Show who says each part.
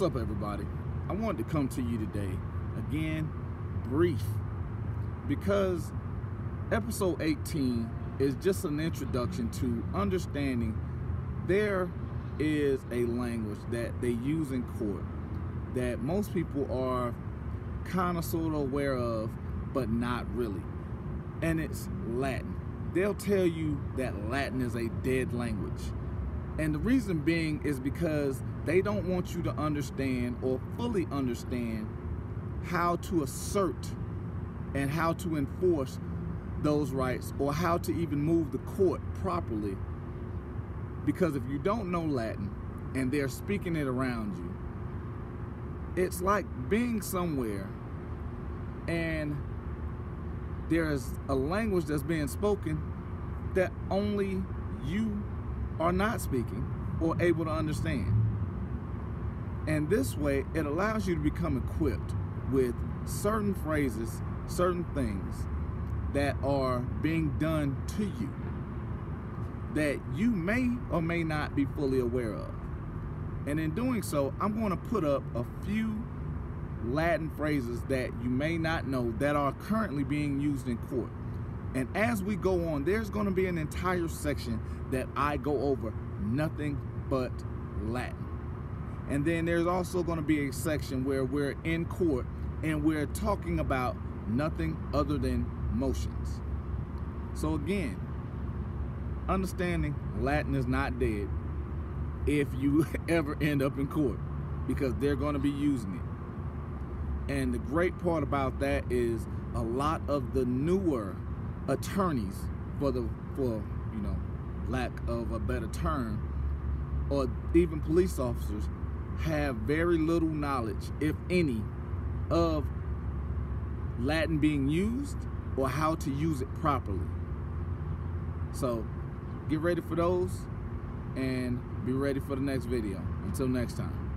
Speaker 1: What's up, everybody? I wanted to come to you today, again, brief, because episode 18 is just an introduction to understanding there is a language that they use in court that most people are kind of sort of aware of, but not really. And it's Latin. They'll tell you that Latin is a dead language. And the reason being is because they don't want you to understand or fully understand how to assert and how to enforce those rights or how to even move the court properly. Because if you don't know Latin and they're speaking it around you, it's like being somewhere and there's a language that's being spoken that only you are not speaking or able to understand. And this way, it allows you to become equipped with certain phrases, certain things that are being done to you that you may or may not be fully aware of. And in doing so, I'm going to put up a few Latin phrases that you may not know that are currently being used in court. And as we go on, there's going to be an entire section that I go over nothing but Latin. And then there's also going to be a section where we're in court and we're talking about nothing other than motions. So again, understanding Latin is not dead if you ever end up in court because they're going to be using it. And the great part about that is a lot of the newer attorneys for the for you know lack of a better term or even police officers have very little knowledge if any of Latin being used or how to use it properly. So get ready for those and be ready for the next video. Until next time